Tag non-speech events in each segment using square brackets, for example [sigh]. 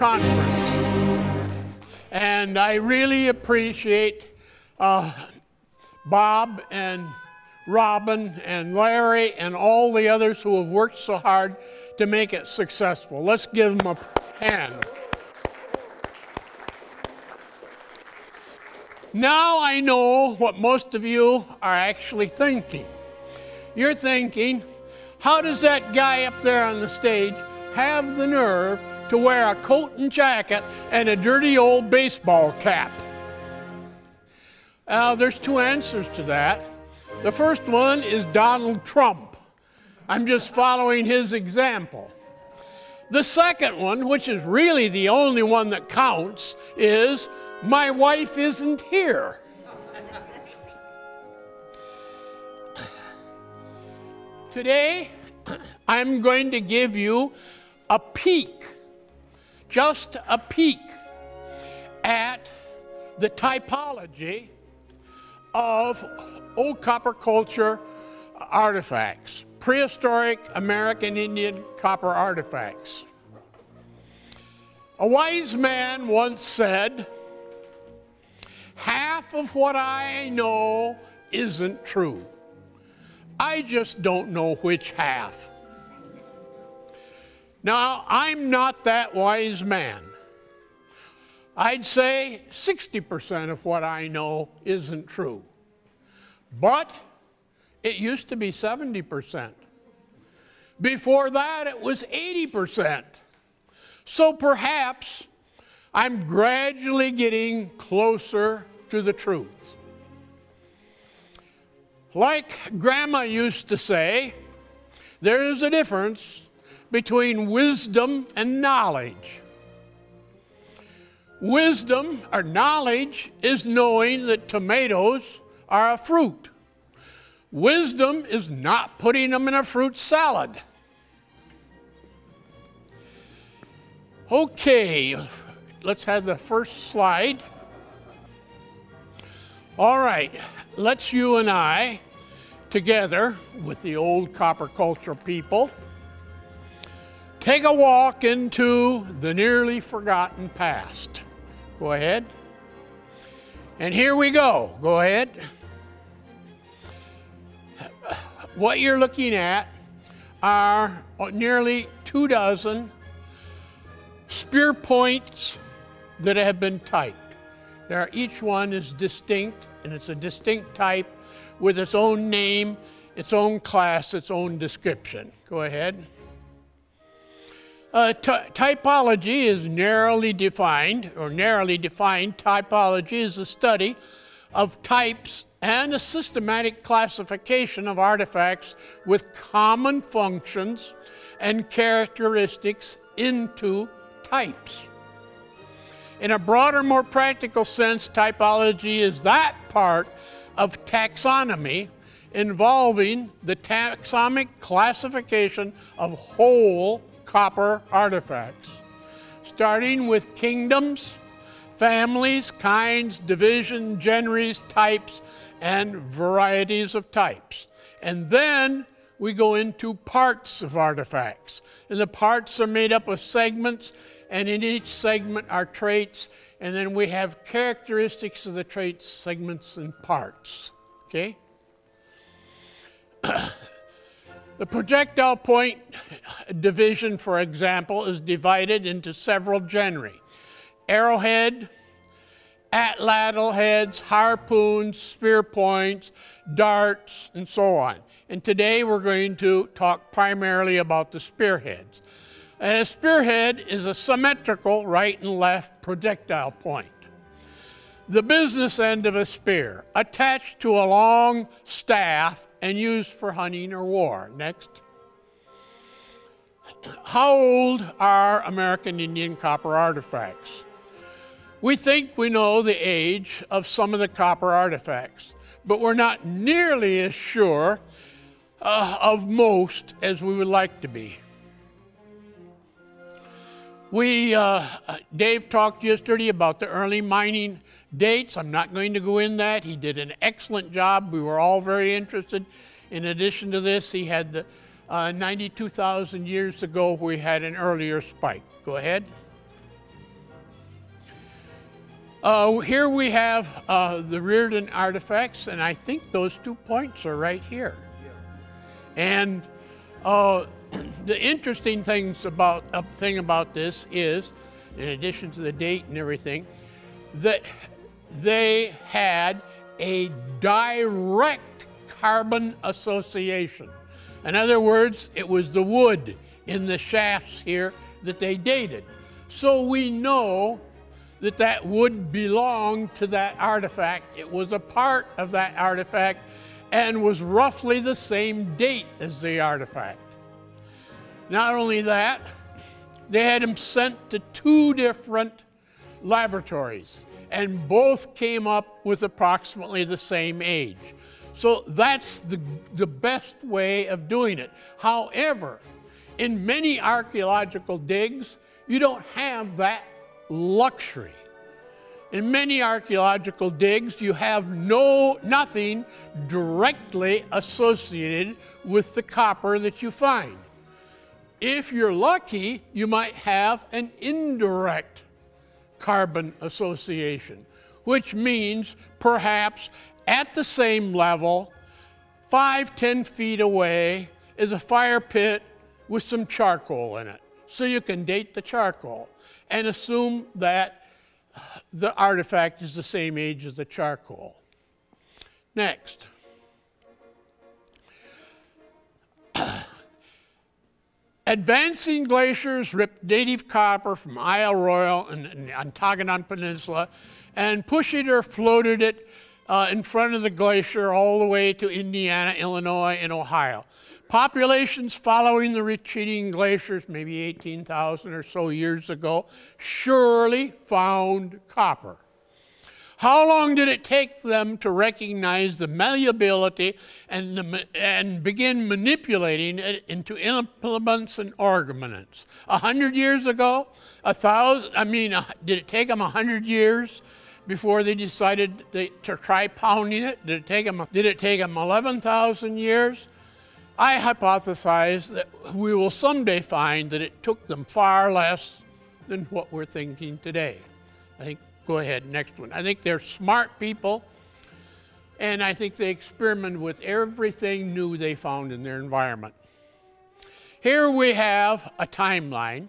conference. And I really appreciate uh, Bob and Robin and Larry and all the others who have worked so hard to make it successful. Let's give them a hand. Now I know what most of you are actually thinking. You're thinking, how does that guy up there on the stage have the nerve to wear a coat and jacket and a dirty old baseball cap? Uh, there's two answers to that. The first one is Donald Trump. I'm just following his example. The second one, which is really the only one that counts, is my wife isn't here. Today, [clears throat] I'm going to give you a peek, just a peek, at the typology of old copper culture artifacts, prehistoric American Indian copper artifacts. A wise man once said, half of what I know isn't true. I just don't know which half. Now, I'm not that wise man. I'd say 60% of what I know isn't true. But it used to be 70%. Before that, it was 80%. So perhaps I'm gradually getting closer to the truth. Like Grandma used to say, there is a difference between wisdom and knowledge. Wisdom or knowledge is knowing that tomatoes are a fruit. Wisdom is not putting them in a fruit salad. Okay, let's have the first slide. All right, let's you and I, together with the old copper culture people, take a walk into the nearly forgotten past. Go ahead. And here we go. Go ahead. What you're looking at are nearly two dozen spear points that have been typed. There, each one is distinct, and it's a distinct type with its own name, its own class, its own description. Go ahead. Uh, typology is narrowly defined, or narrowly defined, typology is the study of types and a systematic classification of artifacts with common functions and characteristics into types. In a broader, more practical sense, typology is that part of taxonomy involving the taxonomic classification of whole copper artifacts, starting with kingdoms, families, kinds, division, genres, types, and varieties of types. And then we go into parts of artifacts. And the parts are made up of segments and in each segment are traits, and then we have characteristics of the traits, segments, and parts. Okay? [clears throat] the projectile point division, for example, is divided into several genera arrowhead, atlatl heads, harpoons, spear points, darts, and so on. And today we're going to talk primarily about the spearheads. And a spearhead is a symmetrical right and left projectile point. The business end of a spear, attached to a long staff and used for hunting or war. Next. How old are American Indian copper artifacts? We think we know the age of some of the copper artifacts, but we're not nearly as sure uh, of most as we would like to be. We, uh, Dave talked yesterday about the early mining dates. I'm not going to go in that. He did an excellent job. We were all very interested. In addition to this, he had the uh, 92,000 years ago, we had an earlier spike. Go ahead. Uh, here we have uh, the Reardon artifacts, and I think those two points are right here. And uh, [clears throat] the interesting things about uh, thing about this is, in addition to the date and everything, that they had a direct carbon association. In other words, it was the wood in the shafts here that they dated. So we know that that wood belonged to that artifact. It was a part of that artifact and was roughly the same date as the artifact. Not only that, they had him sent to two different laboratories, and both came up with approximately the same age. So that's the, the best way of doing it. However, in many archaeological digs, you don't have that luxury. In many archaeological digs, you have no nothing directly associated with the copper that you find. If you're lucky, you might have an indirect carbon association, which means perhaps at the same level, five, ten feet away, is a fire pit with some charcoal in it. So you can date the charcoal and assume that the artifact is the same age as the charcoal. Next. Advancing glaciers ripped native copper from Isle Royale and, and Ontonagon Peninsula and pushed it or floated it uh, in front of the glacier all the way to Indiana, Illinois, and Ohio. Populations following the retreating glaciers, maybe 18,000 or so years ago, surely found copper. How long did it take them to recognize the malleability and, the, and begin manipulating it into implements and arguments? A hundred years ago? A thousand? I mean, uh, did it take them a hundred years before they decided they, to try pounding it? Did it take them, did it take them 11,000 years? I hypothesize that we will someday find that it took them far less than what we're thinking today. I think, go ahead, next one. I think they're smart people, and I think they experiment with everything new they found in their environment. Here we have a timeline,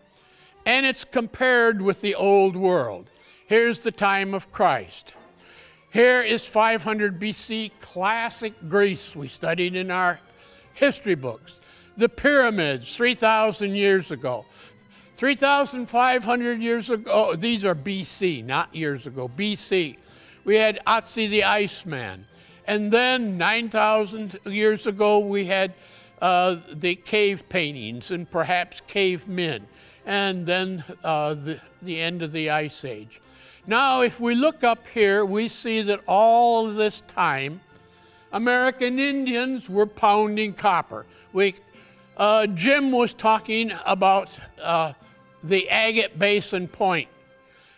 and it's compared with the old world. Here's the time of Christ. Here is 500 BC classic Greece we studied in our history books. The pyramids, 3,000 years ago. 3,500 years ago, these are BC, not years ago, BC. We had Otzi the Iceman. And then 9,000 years ago, we had uh, the cave paintings and perhaps cavemen. And then uh, the, the end of the Ice Age. Now, if we look up here, we see that all this time, American Indians were pounding copper. We, uh, Jim was talking about uh, the Agate Basin Point,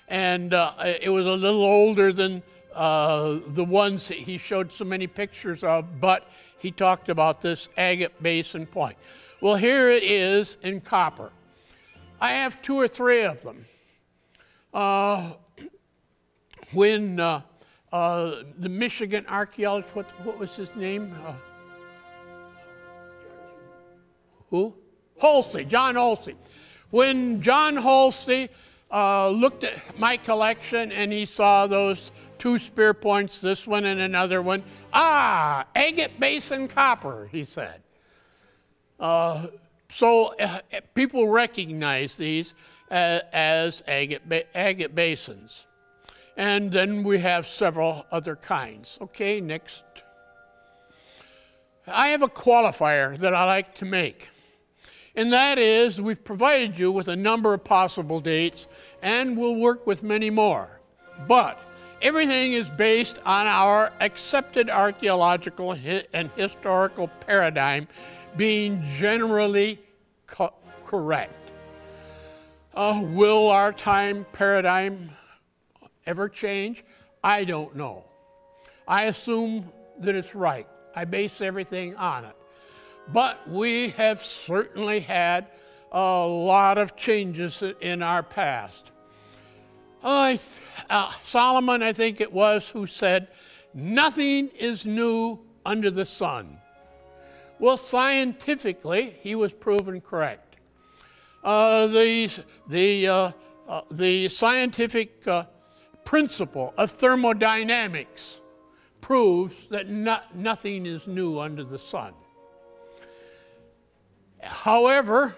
and uh, it was a little older than uh, the ones that he showed so many pictures of, but he talked about this Agate Basin Point. Well, here it is in copper. I have two or three of them. Uh, [clears throat] when uh, uh, the Michigan archaeologist, what, what was his name? Uh, who? Halsey, John Halsey. When John Halsey uh, looked at my collection and he saw those two spear points, this one and another one, ah, agate basin copper, he said. Uh, so uh, people recognize these as agate, ba agate basins. And then we have several other kinds. Okay, next. I have a qualifier that I like to make. And that is, we've provided you with a number of possible dates, and we'll work with many more. But everything is based on our accepted archaeological and historical paradigm being generally co correct. Uh, will our time paradigm ever change? I don't know. I assume that it's right. I base everything on it. But we have certainly had a lot of changes in our past. Uh, Solomon, I think it was, who said, Nothing is new under the sun. Well, scientifically, he was proven correct. Uh, the, the, uh, uh, the scientific uh, principle of thermodynamics proves that not, nothing is new under the sun. However,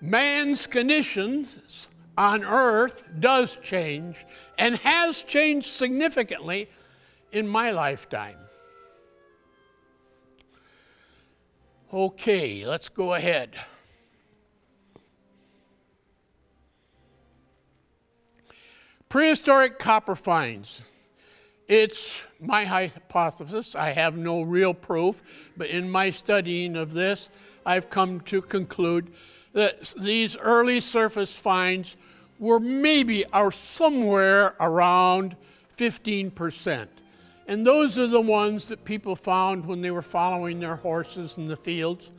man's conditions on earth does change and has changed significantly in my lifetime. Okay, let's go ahead. Prehistoric copper finds. It's my hypothesis. I have no real proof, but in my studying of this, I've come to conclude that these early surface finds were maybe are somewhere around 15%. And those are the ones that people found when they were following their horses in the fields,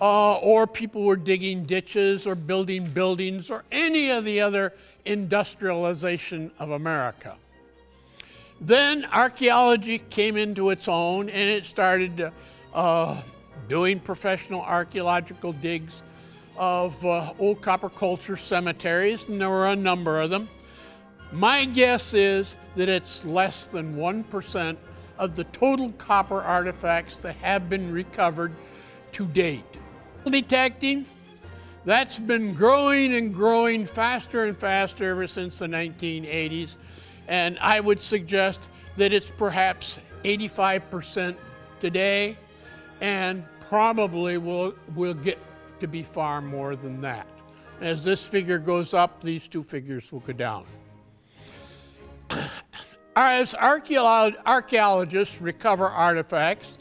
uh, or people were digging ditches or building buildings or any of the other industrialization of America. Then archaeology came into its own and it started uh, doing professional archaeological digs of uh, old copper culture cemeteries, and there were a number of them. My guess is that it's less than 1% of the total copper artifacts that have been recovered to date. Detecting, that's been growing and growing faster and faster ever since the 1980s, and I would suggest that it's perhaps 85% today, and probably will will get to be far more than that. As this figure goes up, these two figures will go down. As archaeologists recover artifacts,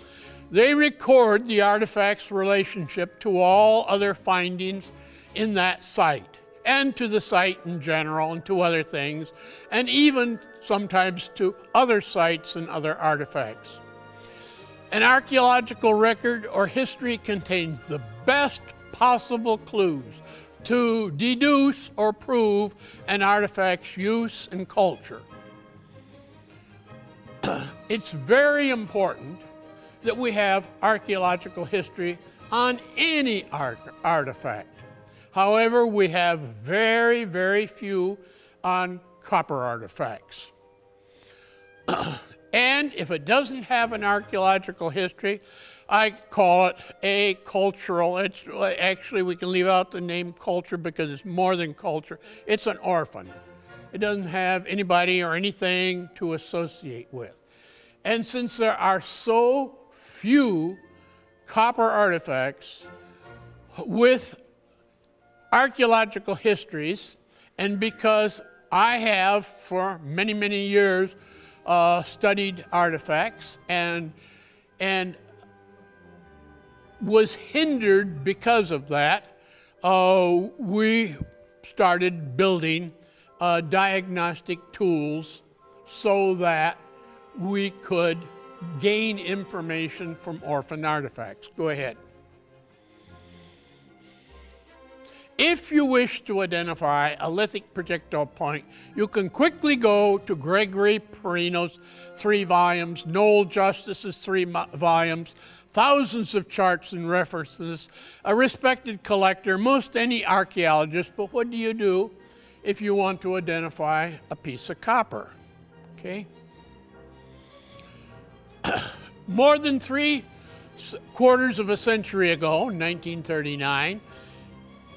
they record the artifact's relationship to all other findings in that site and to the site in general and to other things, and even sometimes to other sites and other artifacts. An archaeological record or history contains the best possible clues to deduce or prove an artifact's use and culture. [clears throat] it's very important that we have archaeological history on any art artifact. However, we have very, very few on copper artifacts. [clears throat] and if it doesn't have an archaeological history, I call it a cultural. It's actually we can leave out the name culture because it's more than culture. It's an orphan. It doesn't have anybody or anything to associate with. And since there are so few copper artifacts with archaeological histories, and because I have for many, many years uh, studied artifacts and and was hindered because of that. Uh, we started building uh, diagnostic tools so that we could gain information from orphan artifacts. Go ahead. If you wish to identify a lithic projectile point, you can quickly go to Gregory Perino's three volumes, Noel Justice's three volumes, thousands of charts and references, a respected collector, most any archaeologist, but what do you do if you want to identify a piece of copper? Okay? [coughs] More than three quarters of a century ago, 1939,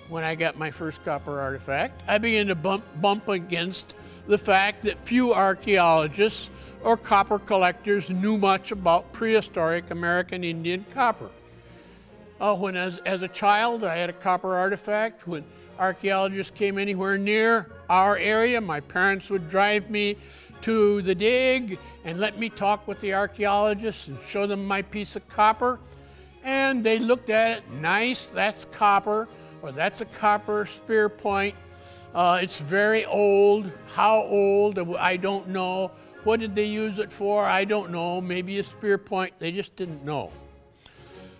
when I got my first copper artifact, I began to bump, bump against the fact that few archaeologists or copper collectors knew much about prehistoric American Indian copper. Uh, when as, as a child I had a copper artifact, when archaeologists came anywhere near our area, my parents would drive me to the dig and let me talk with the archaeologists and show them my piece of copper. And they looked at it, nice, that's copper, that's a copper spear point. Uh, it's very old. How old? I don't know. What did they use it for? I don't know. Maybe a spear point. They just didn't know.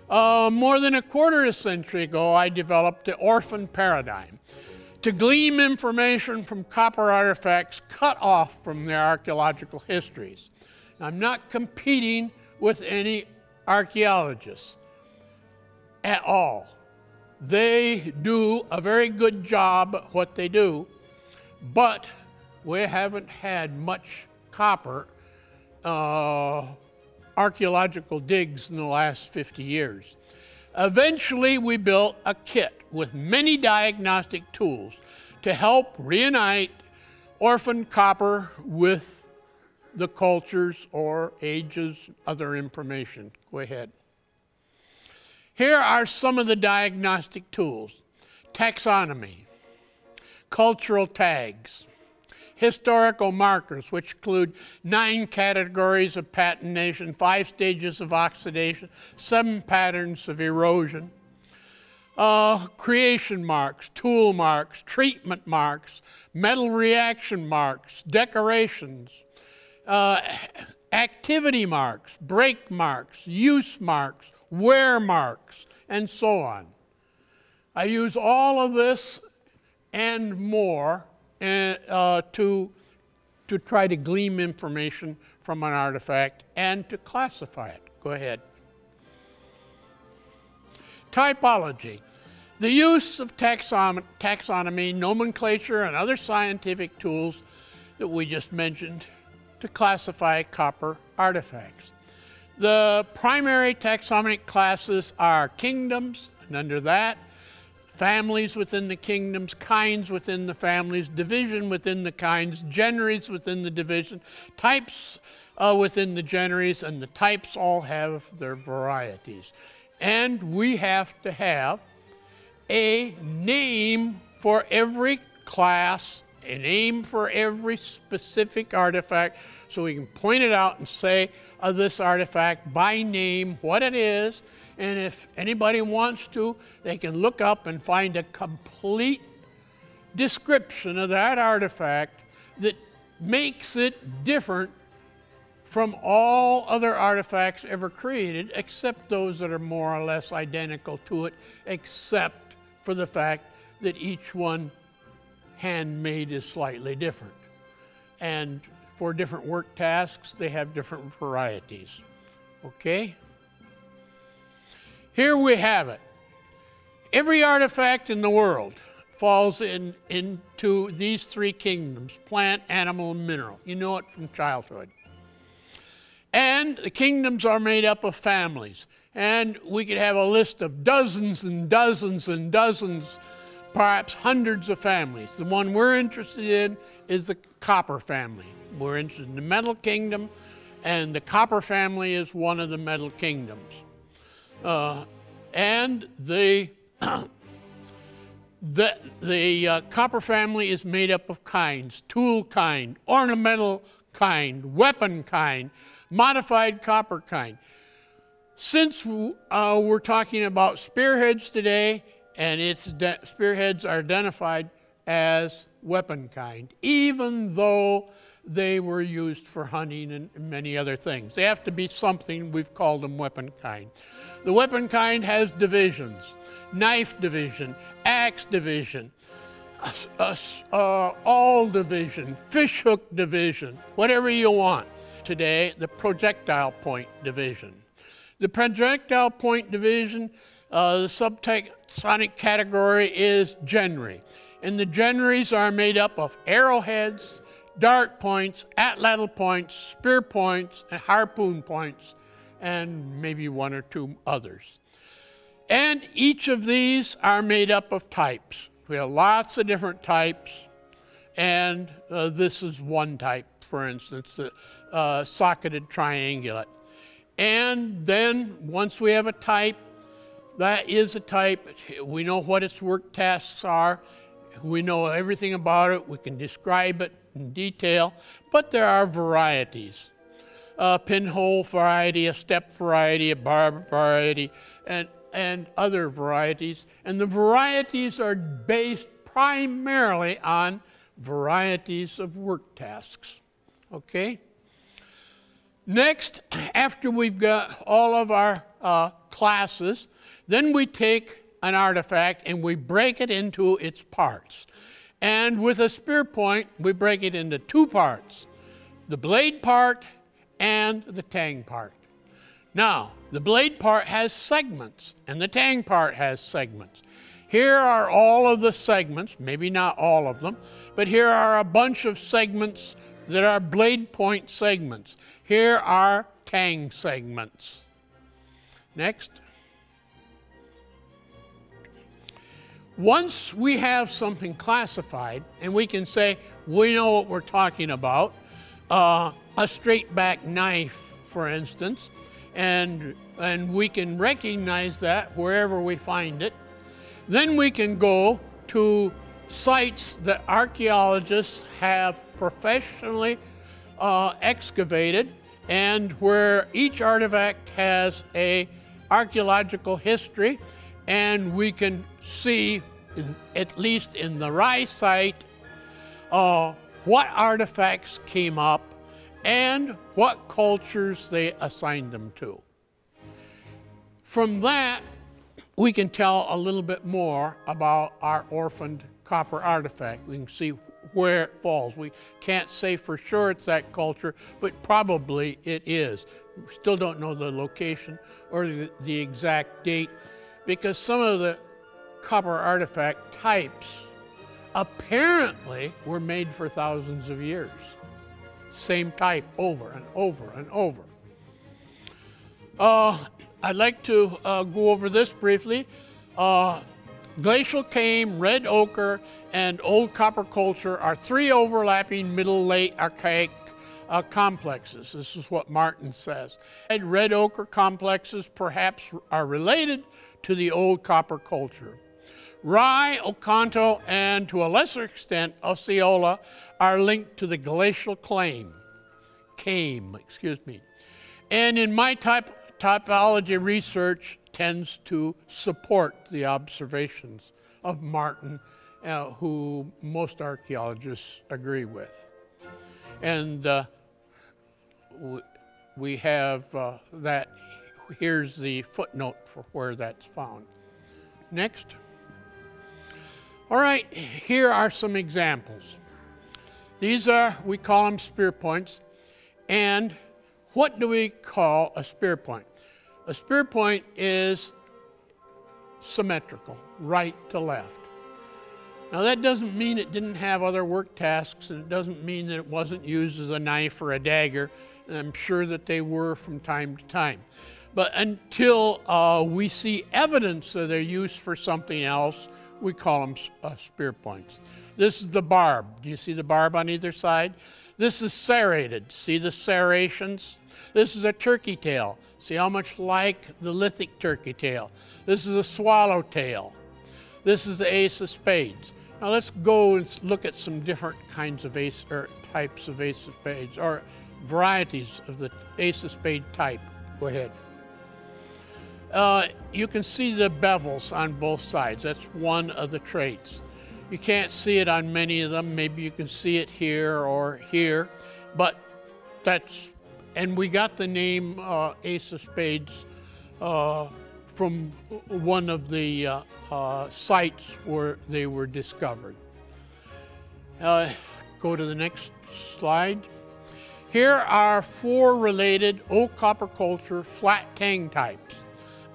Uh, more than a quarter of a century ago, I developed the orphan paradigm to glean information from copper artifacts cut off from their archaeological histories. I'm not competing with any archaeologists at all. They do a very good job at what they do, but we haven't had much copper uh, archaeological digs in the last 50 years. Eventually, we built a kit with many diagnostic tools to help reunite orphan copper with the cultures or ages, other information. Go ahead. Here are some of the diagnostic tools. Taxonomy, cultural tags, historical markers, which include nine categories of patination, five stages of oxidation, seven patterns of erosion, uh, creation marks, tool marks, treatment marks, metal reaction marks, decorations, uh, activity marks, break marks, use marks, wear marks, and so on. I use all of this and more uh, to, to try to glean information from an artifact and to classify it. Go ahead. Typology. The use of taxon taxonomy, nomenclature, and other scientific tools that we just mentioned to classify copper artifacts. The primary taxonomic classes are kingdoms, and under that, families within the kingdoms, kinds within the families, division within the kinds, genres within the division, types uh, within the genres, and the types all have their varieties. And we have to have a name for every class, a name for every specific artifact, so we can point it out and say of this artifact by name what it is. And if anybody wants to, they can look up and find a complete description of that artifact that makes it different from all other artifacts ever created, except those that are more or less identical to it, except for the fact that each one handmade is slightly different. And for different work tasks, they have different varieties. Okay? Here we have it. Every artifact in the world falls in, into these three kingdoms plant, animal, and mineral. You know it from childhood. And the kingdoms are made up of families. And we could have a list of dozens and dozens and dozens, perhaps hundreds of families. The one we're interested in is the copper family. We're interested in the metal kingdom, and the copper family is one of the metal kingdoms. Uh, and the, [clears throat] the, the uh, copper family is made up of kinds tool kind, ornamental kind, weapon kind, modified copper kind. Since uh, we're talking about spearheads today, and its spearheads are identified as weapon kind, even though they were used for hunting and many other things. They have to be something, we've called them weapon kind. The weapon kind has divisions knife division, axe division, uh, uh, awl division, fishhook division, whatever you want. Today, the projectile point division. The projectile point division, uh, the subtaxonic category is genre. And the genres are made up of arrowheads, dart points, atlatl points, spear points, and harpoon points, and maybe one or two others. And each of these are made up of types. We have lots of different types, and uh, this is one type, for instance, the uh, socketed triangulate. And then once we have a type, that is a type. We know what its work tasks are. We know everything about it. We can describe it in detail, but there are varieties. A pinhole variety, a step variety, a barb variety, and, and other varieties. And the varieties are based primarily on varieties of work tasks. Okay? Next, after we've got all of our uh, classes, then we take an artifact and we break it into its parts. And with a spear point, we break it into two parts the blade part and the tang part. Now, the blade part has segments, and the tang part has segments. Here are all of the segments, maybe not all of them, but here are a bunch of segments that are blade point segments. Here are tang segments. Next. Once we have something classified and we can say we know what we're talking about, uh, a straight back knife, for instance, and, and we can recognize that wherever we find it, then we can go to sites that archaeologists have professionally uh, excavated and where each artifact has a archaeological history and we can see at least in the Reigh site uh, what artifacts came up and what cultures they assigned them to. From that, we can tell a little bit more about our orphaned copper artifact. We can see where it falls. We can't say for sure it's that culture, but probably it is. We still don't know the location or the, the exact date because some of the copper artifact types apparently were made for thousands of years. Same type over and over and over. Uh, I'd like to uh, go over this briefly. Uh, glacial Kame, red ochre, and old copper culture are three overlapping middle late archaic uh, complexes. This is what Martin says. And red ochre complexes perhaps are related to the old copper culture. Reigh, Oconto, and to a lesser extent Osceola are linked to the glacial claim, Kame, excuse me. And in my type, typology research tends to support the observations of Martin, uh, who most archaeologists agree with. And uh, we have uh, that, here's the footnote for where that's found. Next. All right, here are some examples. These are, we call them spear points. And what do we call a spear point? A spear point is symmetrical, right to left. Now that doesn't mean it didn't have other work tasks and it doesn't mean that it wasn't used as a knife or a dagger. I'm sure that they were from time to time. But until uh, we see evidence of their use for something else, we call them uh, spear points. This is the barb. Do you see the barb on either side? This is serrated. See the serrations? This is a turkey tail. See how much like the lithic turkey tail. This is a swallow tail. This is the ace of spades. Now let's go and look at some different kinds of ace or types of ace of spades or varieties of the ace of spade type. Go ahead. Uh, you can see the bevels on both sides. That's one of the traits. You can't see it on many of them. Maybe you can see it here or here, but that's, and we got the name uh, Ace of Spades uh, from one of the uh, uh sites where they were discovered. Uh, go to the next slide. Here are four related old copper culture flat tang types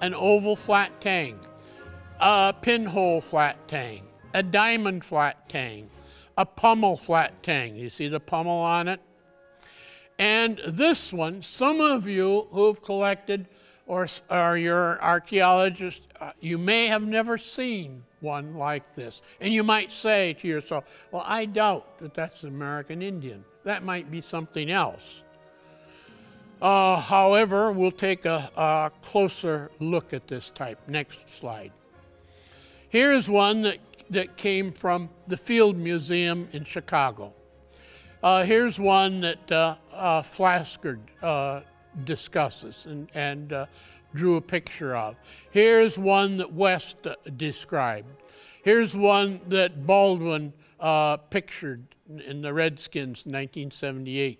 an oval flat tang, a pinhole flat tang, a diamond flat tang, a pummel flat tang. You see the pummel on it? And this one, some of you who have collected or are your archaeologists, uh, you may have never seen one like this. And you might say to yourself, well, I doubt that that's an American Indian. That might be something else. Uh, however, we'll take a, a, closer look at this type. Next slide. Here's one that, that came from the Field Museum in Chicago. Uh, here's one that uh, uh Flasker uh, discusses and, and uh, drew a picture of. Here's one that West described. Here's one that Baldwin pictured in the Redskins in 1978.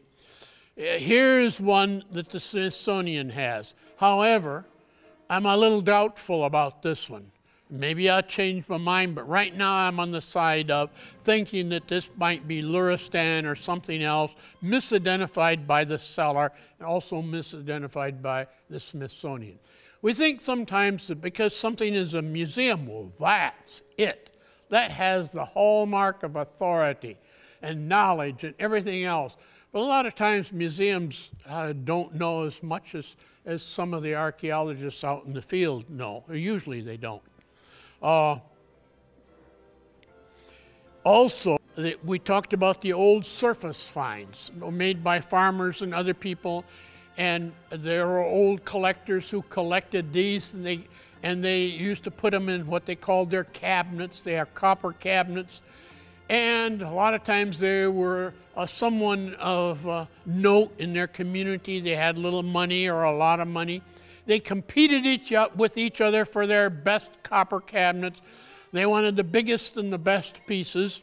Uh, Here's one that the Smithsonian has. However, I'm a little doubtful about this one. Maybe I'll change my mind, but right now I'm on the side of thinking that this might be Luristan or something else, misidentified by the seller and also misidentified by the Smithsonian. We think sometimes that because something is a museum, well, that's it. That has the hallmark of authority and knowledge and everything else. But a lot of times museums uh, don't know as much as, as some of the archaeologists out in the field know, usually they don't. Uh, also, we talked about the old surface finds made by farmers and other people, and there were old collectors who collected these, and they and they used to put them in what they called their cabinets. They are copper cabinets, and a lot of times they were uh, someone of uh, note in their community. They had little money or a lot of money. They competed each, with each other for their best copper cabinets. They wanted the biggest and the best pieces.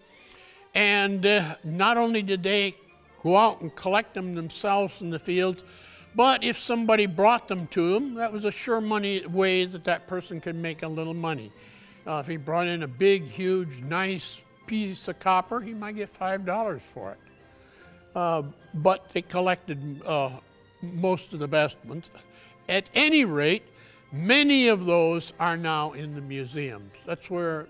And uh, not only did they go out and collect them themselves in the fields, but if somebody brought them to them, that was a sure money way that that person could make a little money. Uh, if he brought in a big, huge, nice piece of copper, he might get $5 for it. Uh, but they collected uh, most of the best ones. At any rate, many of those are now in the museums. That's where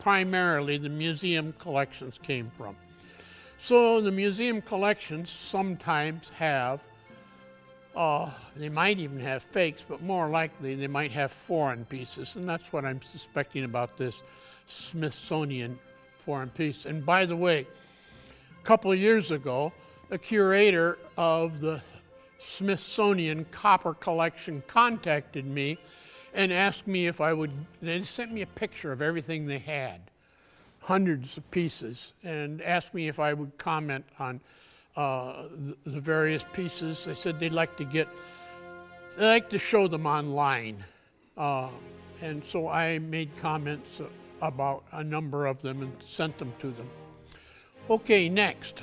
primarily the museum collections came from. So the museum collections sometimes have, uh, they might even have fakes, but more likely they might have foreign pieces, and that's what I'm suspecting about this Smithsonian foreign piece. And by the way, a couple of years ago, the curator of the Smithsonian copper collection contacted me and asked me if I would, they sent me a picture of everything they had, hundreds of pieces, and asked me if I would comment on uh, the, various pieces. They said they'd like to get, they'd like to show them online. Uh, and so I made comments about a number of them and sent them to them. Okay, next.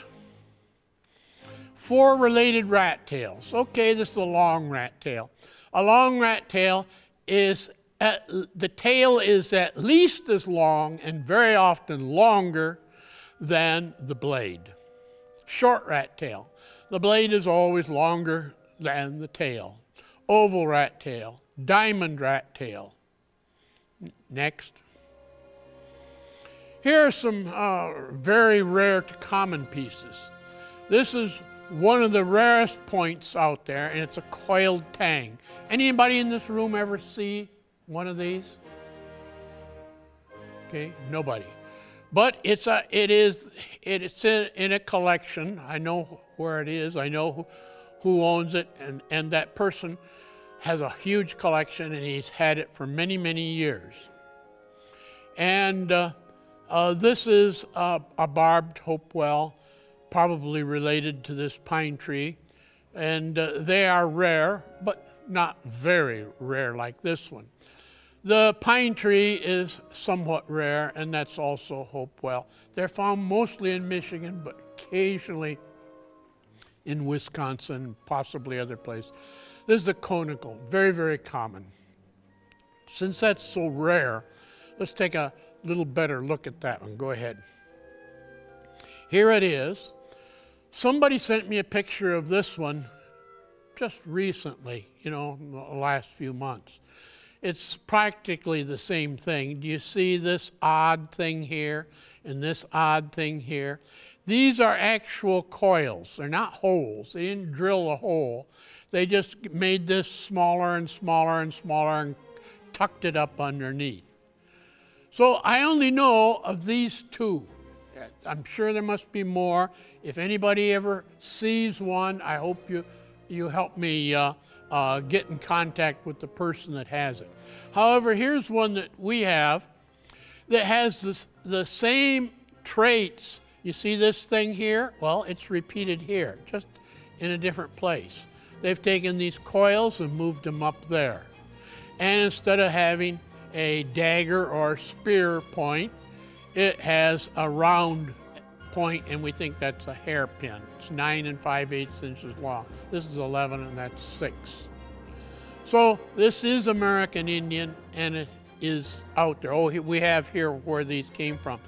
Four related rat tails. Okay, this is a long rat tail. A long rat tail is, at, the tail is at least as long and very often longer than the blade. Short rat tail. The blade is always longer than the tail. Oval rat tail. Diamond rat tail. Next. Here are some uh, very rare to common pieces. This is one of the rarest points out there, and it's a coiled tang. Anybody in this room ever see one of these? Okay, nobody. But it's a, it is, it's in, in a collection. I know where it is. I know who, who owns it, and, and that person has a huge collection, and he's had it for many, many years. And uh, uh, this is a, a barbed hopewell probably related to this pine tree. And uh, they are rare, but not very rare like this one. The pine tree is somewhat rare, and that's also hopewell. They're found mostly in Michigan, but occasionally in Wisconsin, possibly other places. This is a conical, very, very common. Since that's so rare, let's take a little better look at that one. Go ahead. Here it is. Somebody sent me a picture of this one just recently, you know, the last few months. It's practically the same thing. Do you see this odd thing here and this odd thing here? These are actual coils. They're not holes. They didn't drill a hole. They just made this smaller and smaller and smaller and tucked it up underneath. So I only know of these two. I'm sure there must be more. If anybody ever sees one, I hope you, you help me uh, uh, get in contact with the person that has it. However, here's one that we have that has this, the same traits. You see this thing here? Well, it's repeated here, just in a different place. They've taken these coils and moved them up there. And instead of having a dagger or spear point, it has a round point, and we think that's a hairpin. It's 9 and 5 eighths inches long. This is 11, and that's 6. So this is American Indian, and it is out there. Oh, we have here where these came from.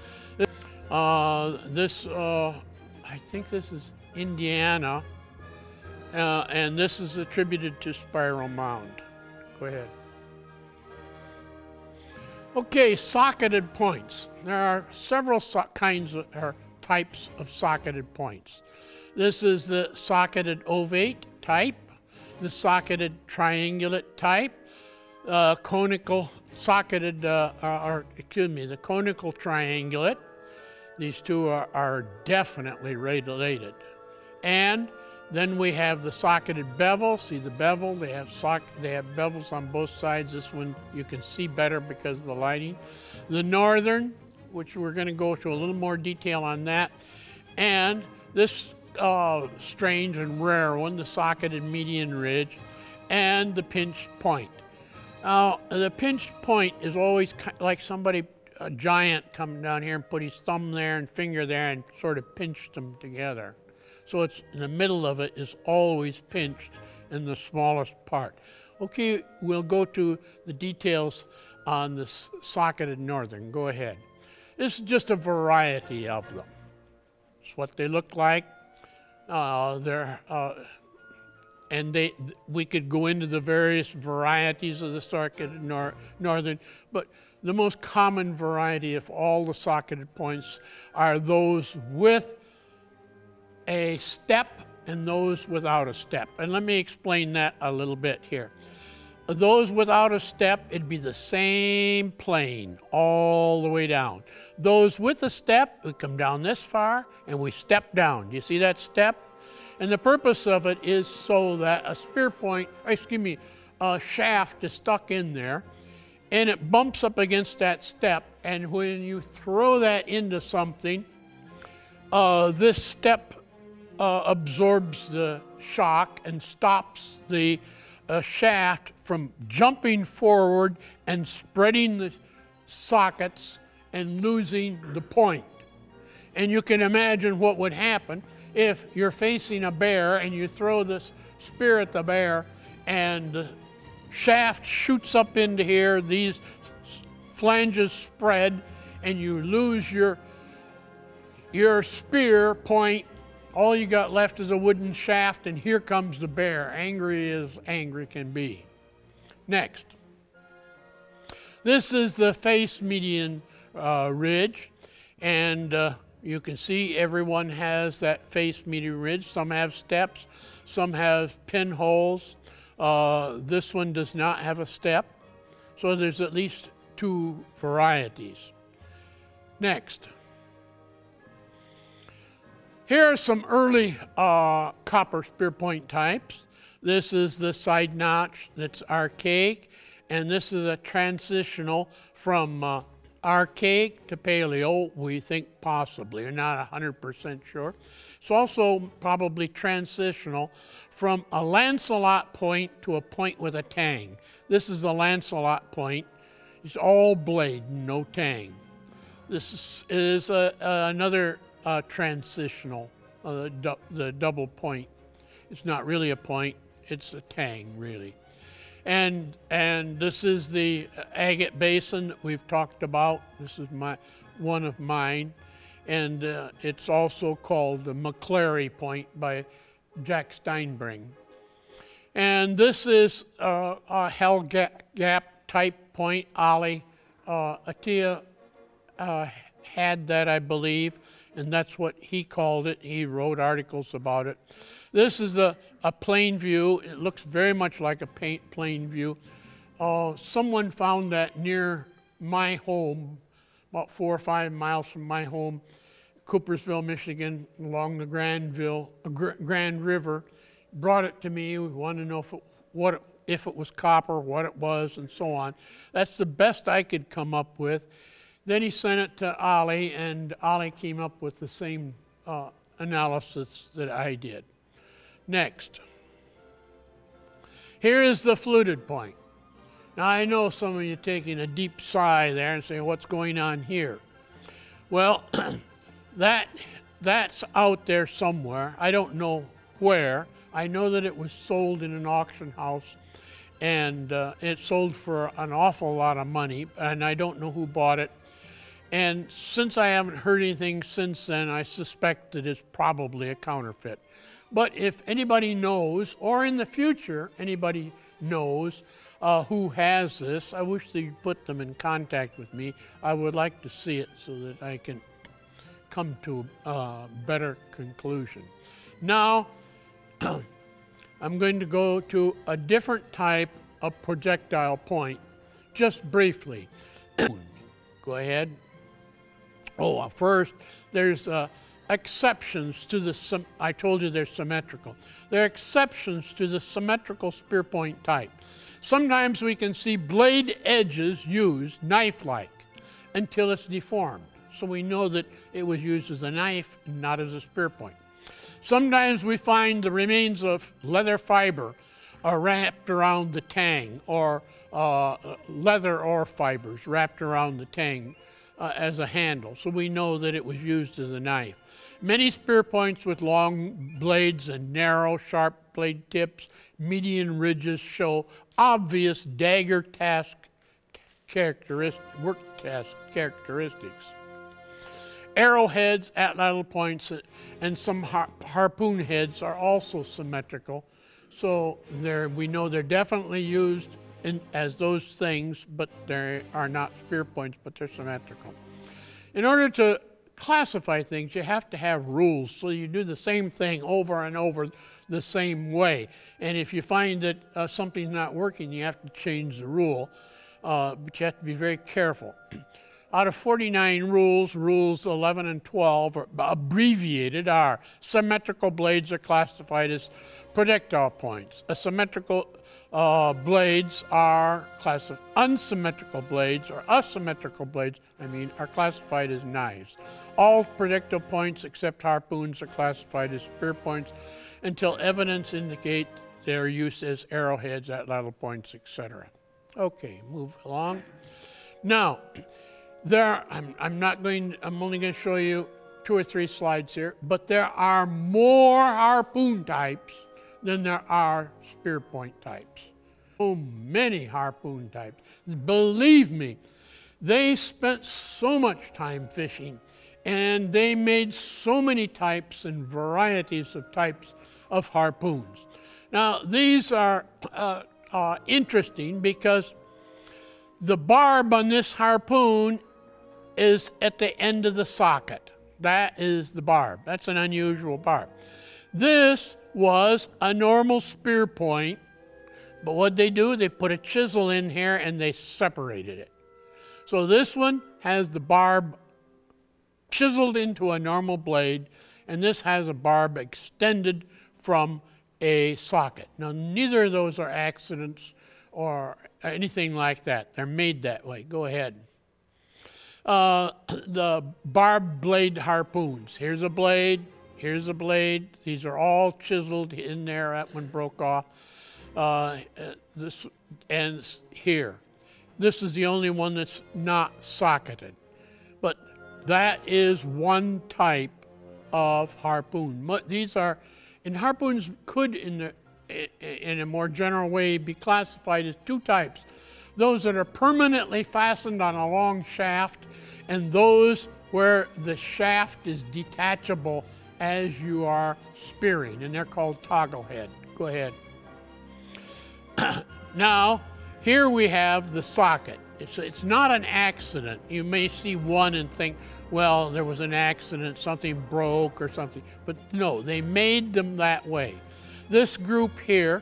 Uh, this, uh, I think this is Indiana, uh, and this is attributed to Spiro Mound. Go ahead. Okay, socketed points. There are several so kinds of, or types of socketed points. This is the socketed ovate type, the socketed triangulate type, uh, conical socketed, uh, or excuse me, the conical triangulate. These two are, are definitely related. And then we have the socketed bevel. See the bevel? They have sock they have bevels on both sides. This one you can see better because of the lighting. The northern, which we're going to go to a little more detail on that, and this uh, strange and rare one, the socketed median ridge, and the pinched point. Now, the pinched point is always like somebody, a giant, coming down here and put his thumb there and finger there and sort of pinched them together. So it's in the middle of it is always pinched in the smallest part. Okay, we'll go to the details on the socketed northern. Go ahead. This is just a variety of them. It's what they look like. Uh, they're, uh, and they, we could go into the various varieties of the socketed nor northern, but the most common variety of all the socketed points are those with a step and those without a step. And let me explain that a little bit here. Those without a step, it'd be the same plane all the way down. Those with a step, we come down this far and we step down. Do you see that step? And the purpose of it is so that a spear point, excuse me, a shaft is stuck in there and it bumps up against that step. And when you throw that into something, uh, this step uh, absorbs the shock and stops the uh, shaft from jumping forward and spreading the sockets and losing the point. And you can imagine what would happen if you're facing a bear and you throw this spear at the bear and the shaft shoots up into here, these flanges spread, and you lose your, your spear point all you got left is a wooden shaft, and here comes the bear, angry as angry can be. Next. This is the face median uh, ridge, and uh, you can see everyone has that face median ridge. Some have steps, some have pinholes. Uh, this one does not have a step, so there's at least two varieties. Next. Here are some early uh, copper spear point types. This is the side notch that's archaic, and this is a transitional from uh, archaic to paleo, we think possibly, we're not 100% sure. It's also probably transitional from a lanceolate point to a point with a tang. This is the lanceolate point. It's all blade, no tang. This is, a, another uh, transitional, uh, du the double point. It's not really a point, it's a tang, really. And, and this is the agate basin that we've talked about. This is my, one of mine. And uh, it's also called the McClary Point by Jack Steinbring. And this is uh, a Hell Gap type point. Ali uh, Atiyah uh, had that, I believe and that's what he called it. He wrote articles about it. This is a, a Plainview. It looks very much like a paint Plainview. Uh, someone found that near my home, about four or five miles from my home, Coopersville, Michigan, along the Grandville, uh, Grand River, brought it to me. We wanted to know if it, what it, if it was copper, what it was, and so on. That's the best I could come up with. Then he sent it to Ali, and Ali came up with the same uh, analysis that I did. Next. Here is the fluted point. Now, I know some of you taking a deep sigh there and saying, What's going on here? Well, [clears throat] that that's out there somewhere. I don't know where. I know that it was sold in an auction house and uh, it sold for an awful lot of money, and I don't know who bought it. And since I haven't heard anything since then, I suspect that it's probably a counterfeit. But if anybody knows, or in the future anybody knows uh, who has this, I wish they'd put them in contact with me. I would like to see it so that I can come to a better conclusion. Now, [clears throat] I'm going to go to a different type of projectile point, just briefly. [clears throat] go ahead. Oh, uh, first, there's uh, exceptions to the, I told you they're symmetrical. There are exceptions to the symmetrical spear point type. Sometimes we can see blade edges used knife-like until it's deformed. So we know that it was used as a knife, not as a spear point. Sometimes we find the remains of leather fiber are wrapped around the tang or uh, leather or fibers wrapped around the tang uh, as a handle. So we know that it was used as a knife. Many spear points with long blades and narrow, sharp blade tips, median ridges show obvious dagger task characteristic, work task characteristics. Arrowheads, atlatl points, and some har harpoon heads are also symmetrical. So there we know they're definitely used in, as those things, but they are not spear points, but they're symmetrical. In order to classify things, you have to have rules. So you do the same thing over and over the same way. And if you find that uh, something's not working, you have to change the rule. Uh, but you have to be very careful. [clears throat] Out of 49 rules, rules 11 and 12 are abbreviated are symmetrical blades are classified as projectile points. Asymmetrical uh, blades are classified, unsymmetrical blades or asymmetrical blades, I mean, are classified as knives. All projectile points except harpoons are classified as spear points until evidence indicates their use as arrowheads, atlatl points, etc. Okay, move along. Now, there, I'm, I'm not going, I'm only going to show you two or three slides here, but there are more harpoon types than there are spear point types. So many harpoon types. Believe me, they spent so much time fishing and they made so many types and varieties of types of harpoons. Now, these are [clears throat] uh, uh, interesting because the barb on this harpoon is at the end of the socket. That is the barb. That's an unusual barb. This was a normal spear point, but what they do, they put a chisel in here and they separated it. So this one has the barb chiseled into a normal blade, and this has a barb extended from a socket. Now, neither of those are accidents or anything like that. They're made that way. Go ahead. Uh, [clears throat] the barb blade harpoons. Here's a blade, here's a blade. These are all chiseled in there. That one broke off. Uh, this and here. This is the only one that's not socketed. But that is one type of harpoon. These are, and harpoons could, in, the, in a more general way, be classified as two types those that are permanently fastened on a long shaft, and those where the shaft is detachable as you are spearing, and they're called toggle head. Go ahead. [clears throat] now, here we have the socket. It's, it's not an accident. You may see one and think, well, there was an accident, something broke or something. But no, they made them that way. This group here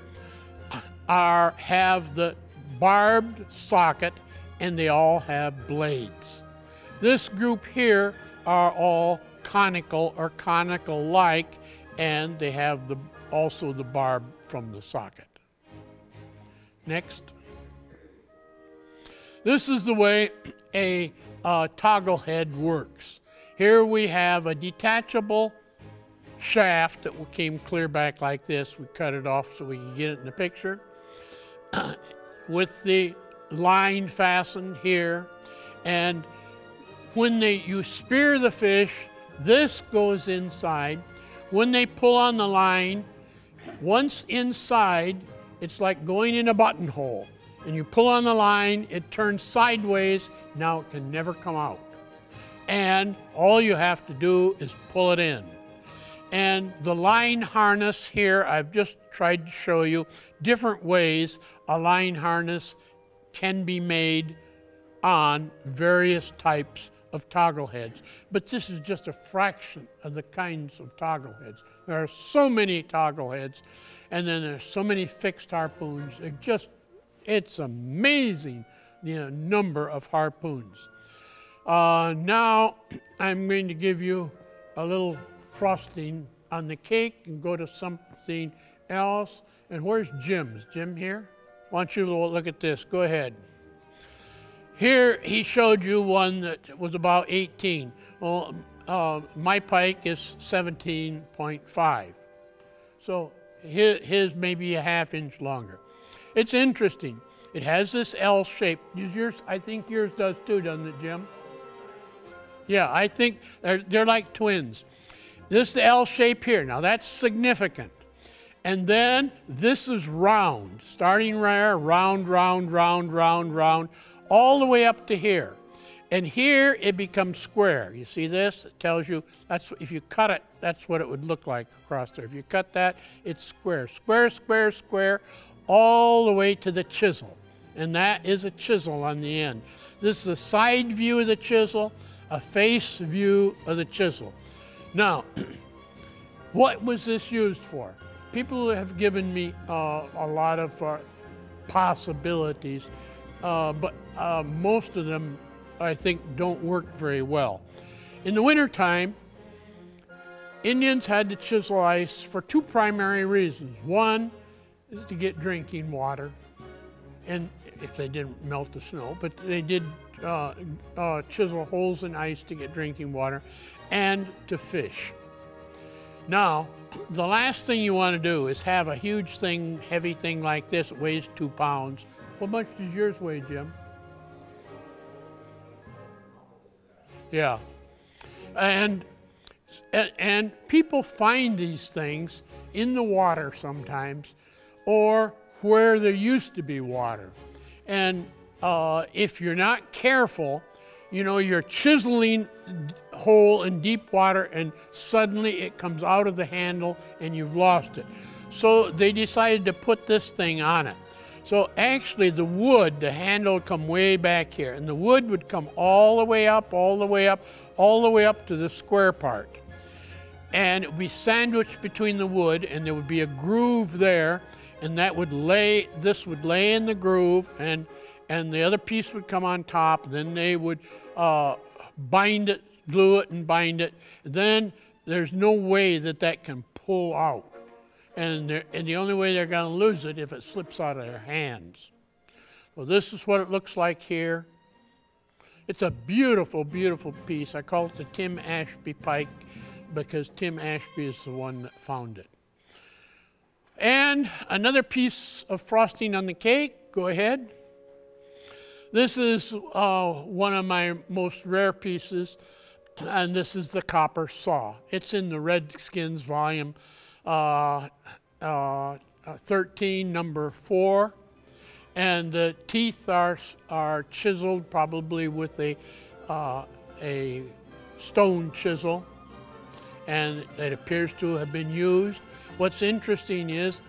[clears throat] are, have the barbed socket, and they all have blades. This group here are all conical or conical-like, and they have the, also the barb from the socket. Next. This is the way a uh, toggle head works. Here we have a detachable shaft that came clear back like this. We cut it off so we can get it in the picture. [clears throat] with the line fastened here. And when they, you spear the fish, This goes inside. When they pull on the line, once inside, it's like going in a buttonhole. And you pull on the line, it turns sideways, now it can never come out. And all you have to do is pull it in. And the line harness here, I've just tried to show you different ways a line harness can be made on various types of toggle heads. But this is just a fraction of the kinds of toggle heads. There are so many toggle heads, and then there's so many fixed harpoons. It just, it's amazing the you know, number of harpoons. Uh, now [clears throat] I'm going to give you a little frosting on the cake and go to something else. And where's Jim's? Jim here? Why don't you look at this? Go ahead. Here he showed you one that was about 18. Well, uh, my pike is 17.5. So his, his may be a half inch longer. It's interesting. It has this L shape. Yours, I think yours does too, doesn't it, Jim? Yeah, I think they're, they're like twins. This L shape here, now that's significant. And then this is round, starting there, round, round, round, round, round, all the way up to here. And here it becomes square. You see this? It tells you that's if you cut it, that's what it would look like across there. If you cut that, it's square. Square, square, square, all the way to the chisel. And that is a chisel on the end. This is a side view of the chisel, a face view of the chisel. Now, [clears throat] what was this used for? People have given me uh, a lot of uh, possibilities, uh, but uh, most of them I think don't work very well. In the wintertime, Indians had to chisel ice for two primary reasons. One is to get drinking water, and if they didn't melt the snow, but they did uh, uh, chisel holes in ice to get drinking water and to fish. Now, the last thing you want to do is have a huge thing, heavy thing like this weighs two pounds. What much does yours weigh, Jim? Yeah. And, and people find these things in the water sometimes or where there used to be water. And uh, if you're not careful, you know, you're chiseling hole in deep water and suddenly it comes out of the handle and you've lost it. So they decided to put this thing on it. So actually the wood, the handle come way back here and the wood would come all the way up, all the way up, all the way up to the square part. And it would be sandwiched between the wood and there would be a groove there and that would lay, this would lay in the groove and, and the other piece would come on top. Then they would uh, bind it, glue it and bind it. Then there's no way that that can pull out and, and the only way they're going to lose it if it slips out of their hands. Well, this is what it looks like here. It's a beautiful, beautiful piece. I call it the Tim Ashby Pike because Tim Ashby is the one that found it. And another piece of frosting on the cake. Go ahead. This is uh, one of my most rare pieces, and this is the copper saw. It's in the Redskins volume uh, uh, 13, number 4. And the teeth are, are chiseled probably with a, uh, a stone chisel, and it appears to have been used. What's interesting is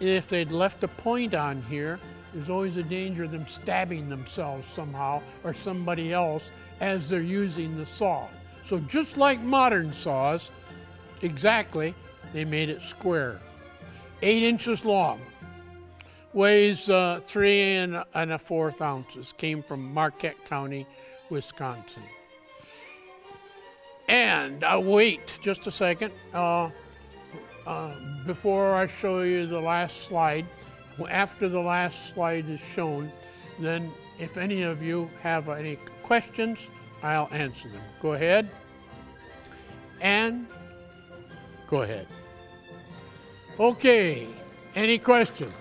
if they'd left a point on here, there's always a danger of them stabbing themselves somehow or somebody else as they're using the saw. So just like modern saws, exactly, they made it square. Eight inches long, weighs uh, three and, and a fourth ounces, came from Marquette County, Wisconsin. And uh, wait just a second. Uh, uh, before I show you the last slide, after the last slide is shown, then if any of you have any questions, I'll answer them. Go ahead. And go ahead. Okay, any questions?